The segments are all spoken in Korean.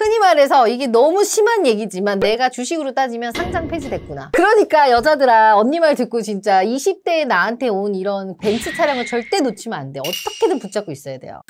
흔히 말해서 이게 너무 심한 얘기지만 내가 주식으로 따지면 상장 폐지됐구나. 그러니까 여자들아 언니 말 듣고 진짜 20대에 나한테 온 이런 벤츠 차량을 절대 놓치면 안 돼. 어떻게든 붙잡고 있어야 돼요.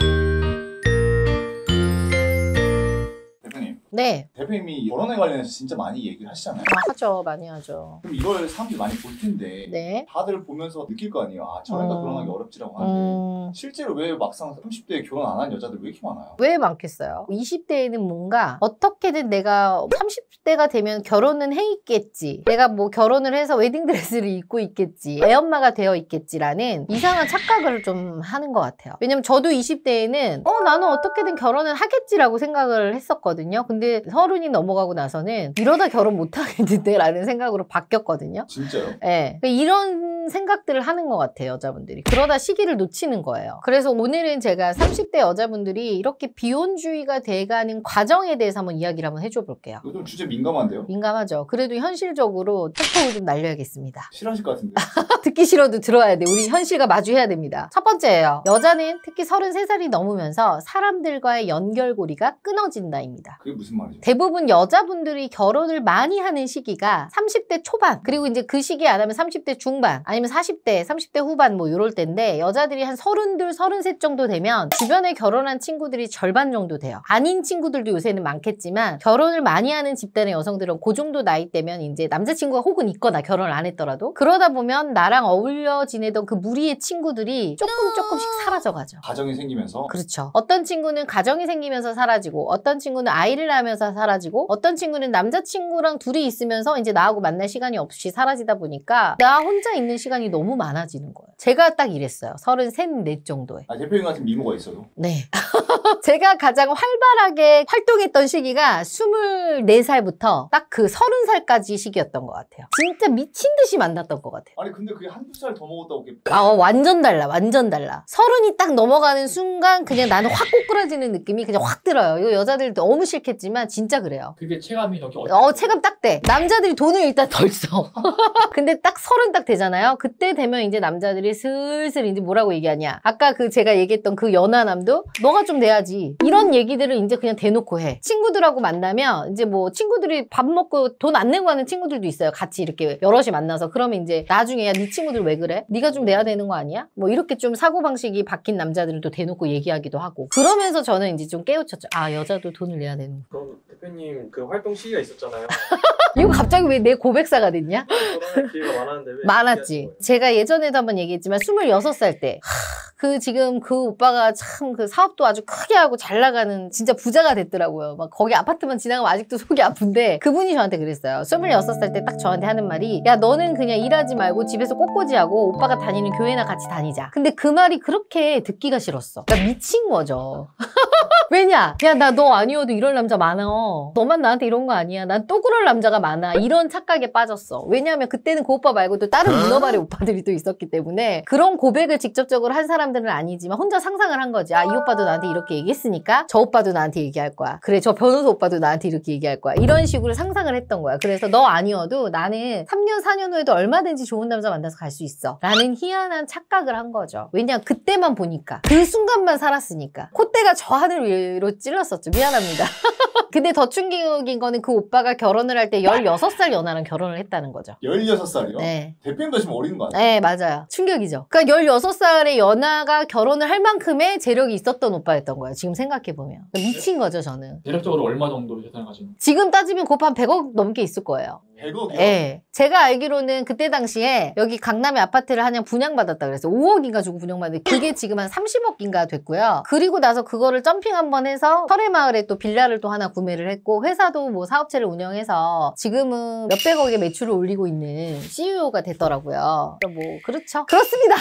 네. 대표님이 결혼에 관련해서 진짜 많이 얘기를 하시잖아요. 아, 하죠. 많이 하죠. 그럼 이걸 사람들이 많이 볼 텐데 네. 다들 보면서 느낄 거 아니에요. 아, 저래가 음. 결혼하기 어렵지라고 하는데 음... 실제로 왜 막상 30대에 결혼 안 한 여자들 왜 이렇게 많아요? 왜 많겠어요? 20대에는 뭔가 어떻게든 내가 30대가 되면 결혼은 해 있겠지. 내가 뭐 결혼을 해서 웨딩드레스를 입고 있겠지. 애엄마가 되어 있겠지라는 이상한 착각을 좀 하는 것 같아요. 왜냐면 저도 20대에는 어 나는 어떻게든 결혼을 하겠지라고 생각을 했었거든요. 근데 서른이 넘어가고 나서는 이러다 결혼 못 하겠는데 라는 생각으로 바뀌었거든요. 진짜요? 예. 이런 생각들을 하는 것 같아요, 여자분들이. 그러다 시기를 놓치는 거예요. 그래서 오늘은 제가 30대 여자분들이 이렇게 비혼주의가 돼가는 과정에 대해서 한번 이야기를 한번 해줘 볼게요. 요즘 주제 민감한데요? 민감하죠. 그래도 현실적으로 톡톡을 좀 날려야겠습니다. 싫어하실 것 같은데. 듣기 싫어도 들어야 돼. 우리 현실과 마주해야 됩니다. 첫 번째예요. 여자는 특히 33살이 넘으면서 사람들과의 연결고리가 끊어진다입니다. 그게 무슨 말이죠? 대부분 여자분들이 결혼을 많이 하는 시기가 30대 초반 그리고 이제 그 시기에 안 하면 30대 중반 아니면 40대 30대 후반 뭐 이럴 때인데 여자들이 한 32, 33 정도 되면 주변에 결혼한 친구들이 절반 정도 돼요 아닌 친구들도 요새는 많겠지만 결혼을 많이 하는 집단의 여성들은 그 정도 나이 때면 이제 남자친구가 혹은 있거나 결혼을 안 했더라도 그러다 보면 나랑 어울려 지내던 그 무리의 친구들이 조금 조금씩 사라져가죠 가정이 생기면서 그렇죠. 어떤 친구는 가정이 생기면서 사라지고, 어떤 친구는 아이를 낳 으면서 사라지고, 어떤 친구는 남자친구랑 둘이 있으면서 이제 나하고 만날 시간이 없이 사라지다 보니까 나 혼자 있는 시간이 너무 많아지는 거예요. 제가 딱 이랬어요. 33, 4 정도에. 아, 대표님 같은 미모가 있어도 네. 제가 가장 활발하게 활동했던 시기가 24살부터 딱 그 30살까지 시기였던 것 같아요. 진짜 미친 듯이 만났던 것 같아요. 아니 근데 그게 한두 살 더 먹었다고 그게 아, 어, 완전 달라, 완전 달라. 서른이 딱 넘어가는 순간 그냥 나는 확 꼬꾸라지는 느낌이 그냥 확 들어요. 이거 여자들 너무 싫겠지만 진짜 그래요. 그게 체감이 여기 어디 어, 체감 딱 돼. 남자들이 돈을 일단 덜 써. 근데 딱 서른 딱 되잖아요. 그때 되면 이제 남자들이 슬슬 이제 뭐라고 얘기하냐. 아까 그 제가 얘기했던 그 연하남도 너가 좀 내야지. 이런 얘기들을 이제 그냥 대놓고 해. 친구들하고 만나면 이제 뭐 친구들이 밥 먹고 돈 안 내고 하는 친구들도 있어요. 같이 이렇게 여럿이 만나서. 그러면 이제 나중에 야, 네 친구들 왜 그래? 네가 좀 내야 되는 거 아니야? 뭐 이렇게 좀 사고 방식이 바뀐 남자들은 또 대놓고 얘기하기도 하고. 그러면서 저는 이제 좀 깨우쳤죠. 아, 여자도 돈을 내야 되는 거. 그럼 대표님 그 활동 시기가 있었잖아요. 이거 갑자기 왜 내 고백사가 됐냐? 결혼할 기회가 많았는데 왜 많았지. 제가 예전에도 한번 얘기했지만 26살 때. 하, 그 지금 그 오빠가 참 그 사업도 아주 크게 하고 잘 나가는 진짜 부자가 됐더라고요. 막 거기 아파트만 지나가면 아직도 속이 아픈데 그분이 저한테 그랬어요. 26살 때 딱 저한테 하는 말이 야 너는 그냥 일하지 말고 집에서 꽃꽂이하고 오빠가 다니는 교회나 같이 다니자. 근데 그 말이 그렇게 듣기가 싫었어. 그러니까 미친 거죠. 왜냐? 야, 나 너 아니어도 이럴 남자 많아. 너만 나한테 이런 거 아니야. 난 또 그럴 남자가 많아. 이런 착각에 빠졌어. 왜냐하면 그때는 그 오빠 말고도 다른 문어발의 오빠들이 또 있었기 때문에 그런 고백을 직접적으로 한 사람들은 아니지만 혼자 상상을 한 거지. 아, 이 오빠도 나한테 이렇게 얘기했으니까 저 오빠도 나한테 얘기할 거야. 그래, 저 변호사 오빠도 나한테 이렇게 얘기할 거야. 이런 식으로 상상을 했던 거야. 그래서 너 아니어도 나는 3년, 4년 후에도 얼마든지 좋은 남자 만나서 갈 수 있어. 라는 희한한 착각을 한 거죠. 왜냐, 그때만 보니까. 그 순간만 살았으니까. 콧대가 저 하늘 위로 찔렀었죠. 미안합니다. 근데 더 충격인 거는 그 오빠가 결혼을 할 때 16살 연하랑 결혼을 했다는 거죠. 16살이요? 네. 대표님도 지금 어린 거 아니에요? 네, 맞아요. 충격이죠. 그러니까 16살의 연하가 결혼을 할 만큼의 재력이 있었던 오빠였던 거예요. 지금 생각해보면. 미친 거죠, 저는. 대략적으로 얼마 정도 재산을 가진 지금 따지면 곱한 100억 넘게 있을 거예요. 100억이요? 예. 제가 알기로는 그때 당시에 여기 강남에 아파트를 한양 분양받았다 그래서 5억인가 주고 분양받는데 그게 지금 한 30억인가 됐고요. 그리고 나서 그거를 점핑 한번 해서 설해마을에 또 빌라를 또 하나 구매를 했고 회사도 뭐 사업체를 운영해서 지금은 몇백억의 매출을 올리고 있는 CEO가 됐더라고요. 그래서 뭐 그렇죠. 그렇습니다.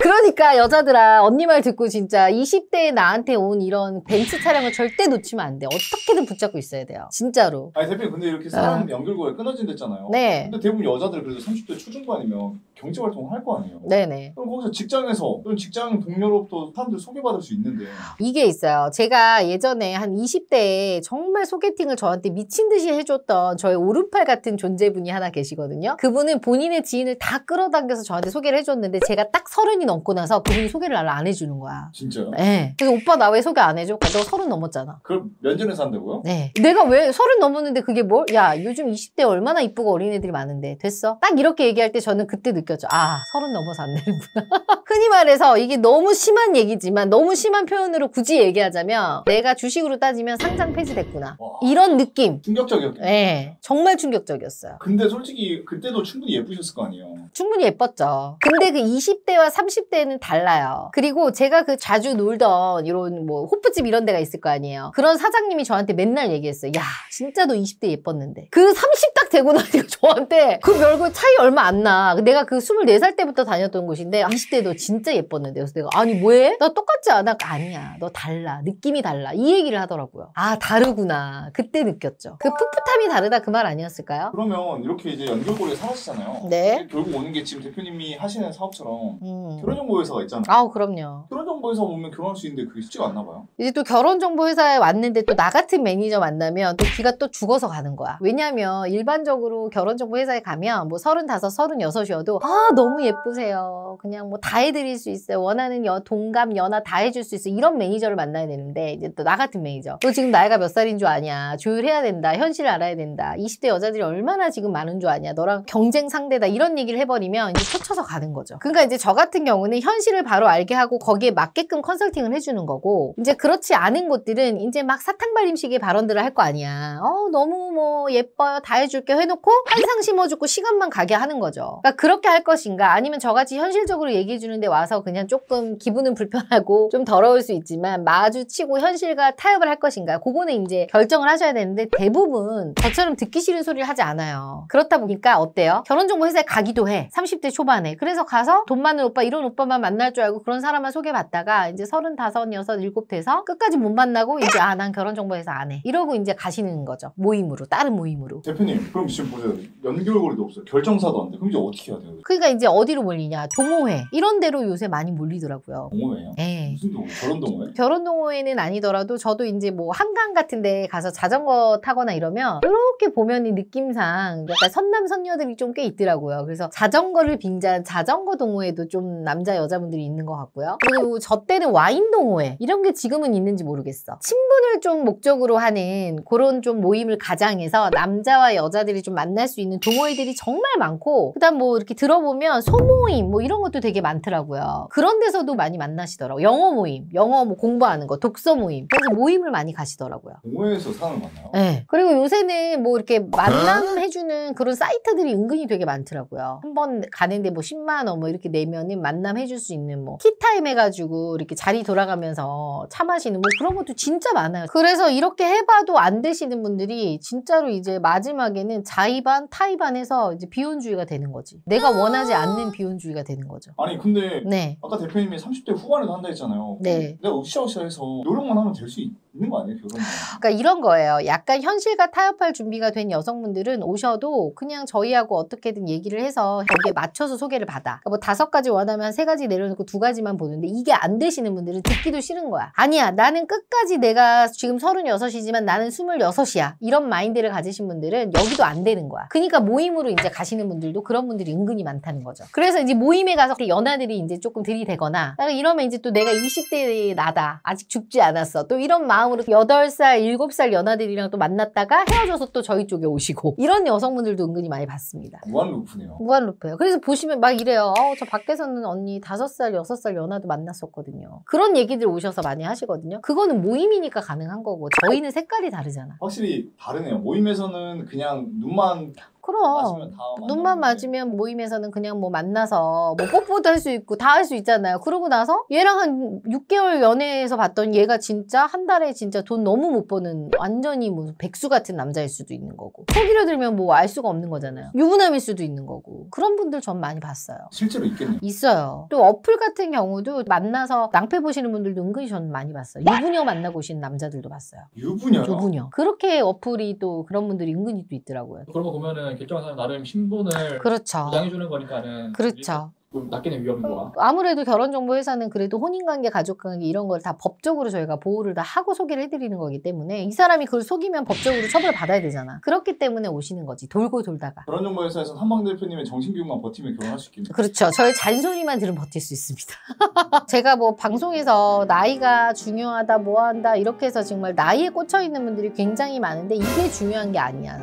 그러니까 여자들아 언니 말 듣고 진짜 20대에 나한테 온 이런 벤츠 차량을 절대 놓치면 안 돼. 어떻게든 붙잡고 있어야 돼요. 진짜로. 아니 대표님 근데 이렇게 사람 연결고리가 끊어진댔잖아요. 아. 네. 근데 대부분 여자들 그래도 30대 초중반이면 경제 활동을 할 거 아니에요. 네네. 그럼 거기서 직장에서 또는 직장 동료로부터 사람들 소개받을 수 있는데 이게 있어요. 제가 예전에 한 20대에 정말 소개팅을 저한테 미친 듯이 해줬던 저의 오른팔 같은 존재분이 하나 계시거든요. 그분은 본인의 지인을 다 끌어당겨서 저한테 소개를 해줬는데 제가 딱 서른이 넘고 나서 그분이 소개를 나를 안 해주는 거야. 진짜요? 네. 그래서 오빠 나 왜 소개 안 해줘? 너 서른 넘었잖아. 그럼 면전에서 한다고요? 네. 내가 왜 서른 넘었는데 그게 뭘? 야, 요즘 20대 얼마나 이쁘고 어린애들이 많은데. 됐어? 딱 이렇게 얘기할 때 저는 그때 느꼈죠. 아, 서른 넘어서 안 되는구나. 흔히 말해서 이게 너무 심한 얘기지만 너무 심한 표현으로 굳이 얘기하자면 내가 주식으로 따지면 상장 폐지됐구나. 와, 이런 느낌. 충격적이었겠네. 네. 정말 충격적이었어요. 근데 솔직히 그때도 충분히 예쁘셨을 거 아니에요. 충분히 예뻤죠. 근데 그 20 대와 30대는 달라요. 그리고 제가 그 자주 놀던 이런 뭐 호프집 이런 데가 있을 거 아니에요. 그런 사장님이 저한테 맨날 얘기했어요. 야, 진짜 너 20대 예뻤는데. 그 30 딱 되고 나니까 저한테 그 별거 차이 얼마 안 나. 내가 그 24살 때부터 다녔던 곳인데 20대 너 진짜 예뻤는데. 그래서 내가 아니 뭐해? 나 똑같지 않아? 아니야. 너 달라. 느낌이 달라. 이 얘기를 하더라고요. 아, 다르구나. 그때 느꼈죠. 그 풋풋함이 다르다 그 말 아니었을까요? 그러면 이렇게 이제 연결고리에 사라지잖아요. 네. 결국 오는 게 지금 대표님이 하시는 사업처럼 음. 결혼정보회사가 있잖아요. 아우, 그럼요. 결혼정보회사 보면 결혼할 수 있는데 그게 쉽지가 않나 봐요. 이제 또 결혼정보회사에 왔는데 또 나 같은 매니저 만나면 또 기가 또 죽어서 가는 거야. 왜냐면 일반적으로 결혼정보회사에 가면 뭐 서른다섯, 서른여섯이어도 아, 너무 예쁘세요. 그냥 뭐 다 해드릴 수 있어요. 원하는 여, 동갑, 연하 다 해줄 수 있어요. 이런 매니저를 만나야 되는데 이제 또 나 같은 매니저. 너 지금 나이가 몇 살인 줄 아냐. 조율해야 된다. 현실을 알아야 된다. 20대 여자들이 얼마나 지금 많은 줄 아냐. 너랑 경쟁 상대다. 이런 얘기를 해버리면 이제 초쳐서 가는 거죠. 그러니까 이제 저 같은 경우는 현실을 바로 알게 하고 거기에 맞게끔 컨설팅을 해주는 거고 이제 그렇지 않은 곳들은 이제 막 사탕발림식의 발언들을 할 거 아니야. 어 너무 뭐 예뻐요. 다 해줄게 해놓고 한상 심어주고 시간만 가게 하는 거죠. 그러니까 그렇게 할 것인가 아니면 저같이 현실적으로 얘기해 주는데 와서 그냥 조금 기분은 불편하고 좀 더러울 수 있지만 마주치고 현실과 타협을 할 것인가 그거는 이제 결정을 하셔야 되는데 대부분 저처럼 듣기 싫은 소리를 하지 않아요. 그렇다 보니까 어때요? 결혼정보 회사에 가기도 해. 30대 초반에. 그래서 가서 돈 많은 오빠 이런 오빠만 만날 줄 알고 그런 사람만 소개받다가 이제 서른다섯, 여섯, 일곱 돼서 끝까지 못 만나고 이제 아 난 결혼정보 회사 안 해. 이러고 이제 가시는 거죠. 모임으로 다른 모임으로. 대표님, 그럼 지금 보세요. 연결고리도 없어요. 결정사도 안 돼. 그럼 이제 어떻게 해야 돼요? 그러니까 이제 어디로 몰리냐? 동호회 이런 데로 요새 많이 몰리더라고요. 동호회요? 예. 무슨 동호회? 결혼 동호회? 결혼 동호회는 아니더라도 저도 이제 뭐 한강 같은 데 가서 자전거 타거나 이러면 이렇게 보면 이 느낌상 약간 선남 선녀들이 좀 꽤 있더라고요. 그래서 자전거를 빙자한 자전거 동호회 도 좀 남자 여자분들이 있는 것 같고요. 그리고 저 때는 와인 동호회 이런 게 지금은 있는지 모르겠어. 친분을 좀 목적으로 하는 그런 좀 모임을 가장해서 남자와 여자들이 좀 만날 수 있는 동호회들이 정말 많고 그다음 뭐 이렇게 들어보면 소모임 뭐 이런 것도 되게 많더라고요. 그런 데서도 많이 만나시더라고요. 영어 모임, 영어 뭐 공부하는 거, 독서 모임. 그래서 모임을 많이 가시더라고요. 동호회에서 사는 거 맞나요? 네. 그리고 요새는 뭐 이렇게 만남해주는 그런 사이트들이 은근히 되게 많더라고요. 한 번 가는데 뭐 10만 원 뭐 이렇게 내 면은 만남해 줄 수 있는 뭐 티타임 해가지고 이렇게 자리 돌아가면서 차 마시는 뭐 그런 것도 진짜 많아요. 그래서 이렇게 해봐도 안 되시는 분들이 진짜로 이제 마지막에는 자의반, 타의반해서 이제 비혼주의가 되는 거지. 내가 원하지 않는 비혼주의가 되는 거죠. 아니 근데 네. 아까 대표님이 30대 후반에도 한다 했잖아요. 네. 내가 으쌰으쌰 해서 노력만 하면 될 수 있 는 거 아니에요? 결혼은? 그러니까 이런 거예요. 약간 현실과 타협할 준비가 된 여성분들은 오셔도 그냥 저희하고 어떻게든 얘기를 해서 거기에 맞춰서 소개를 받아. 그러니까 뭐 다섯 가지 원하면 한세 가지 내려놓고 두 가지만 보는데 이게 안 되시는 분들은 듣기도 싫은 거야. 아니야. 나는 끝까지 내가 지금 서른여섯이지만 나는 스물여섯이야. 이런 마인드를 가지신 분들은 여기도 안 되는 거야. 그러니까 모임으로 이제 가시는 분들도 그런 분들이 은근히 많다는 거죠. 그래서 이제 모임에 가서 그 연하들이 이제 조금 들이대거나 약간 이러면 이제 또 내가 20대 나다. 아직 죽지 않았어. 또 이런 마음 으로 8살, 7살 연하들이랑 또 만났다가 헤어져서 또 저희 쪽에 오시고 이런 여성분들도 은근히 많이 봤습니다. 무한 루프네요. 무한 루프예요. 그래서 보시면 막 이래요. 어, 저 밖에서는 언니 5살, 6살 연하도 만났었거든요. 그런 얘기들 오셔서 많이 하시거든요. 그거는 모임이니까 가능한 거고 저희는 색깔이 다르잖아. 확실히 다르네요. 모임에서는 그냥 눈만 그럼. 눈만 맞으면 모임에서는 그냥 뭐 만나서 뭐 뽀뽀도 할 수 있고 다 할 수 있잖아요. 그러고 나서 얘랑 한 6개월 연애해서 봤더니 얘가 진짜 한 달에 진짜 돈 너무 못 버는 완전히 뭐 백수 같은 남자일 수도 있는 거고. 속이려 들면 뭐 알 수가 없는 거잖아요. 유부남일 수도 있는 거고. 그런 분들 전 많이 봤어요. 실제로 있겠네요. 있어요. 또 어플 같은 경우도 만나서 낭패 보시는 분들도 은근히 저는 많이 봤어요. 유부녀 만나고 오신 남자들도 봤어요. 유부녀요. 유부녀. 그렇게 어플이 또 그런 분들이 은근히 또 있더라고요. 그런 거 보면은 결정사는 나름 신분을 그렇죠. 보장해주는 거니까는 그렇죠. 좀 낚이는 위험도가 아무래도 결혼정보회사는 그래도 혼인관계, 가족관계 이런 걸 다 법적으로 저희가 보호를 다 하고 소개를 해드리는 거기 때문에 이 사람이 그걸 속이면 법적으로 처벌을 받아야 되잖아. 그렇기 때문에 오시는 거지. 돌고 돌다가. 결혼정보회사에서는 한방 대표님의 정신교육만 버티면 결혼할 수 있겠네요. 그렇죠. 저희 잔소리만 들으면 버틸 수 있습니다. 제가 뭐 방송에서 나이가 중요하다, 뭐 한다, 이렇게 해서 정말 나이에 꽂혀 있는 분들이 굉장히 많은데 이게 중요한 게 아니야.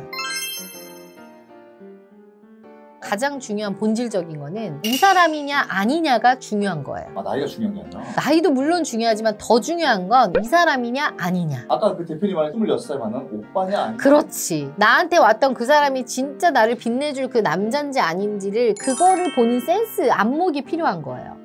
가장 중요한 본질적인 거는 이 사람이냐 아니냐가 중요한 거예요. 아 나이가 중요한 게 아니라. 나이도 물론 중요하지만 더 중요한 건 이 사람이냐 아니냐. 아까 그 대표님 말한 26살 많은 오빠냐 아니냐. 그렇지. 나한테 왔던 그 사람이 진짜 나를 빛내줄 그 남잔지 아닌지를 그거를 보는 센스, 안목이 필요한 거예요.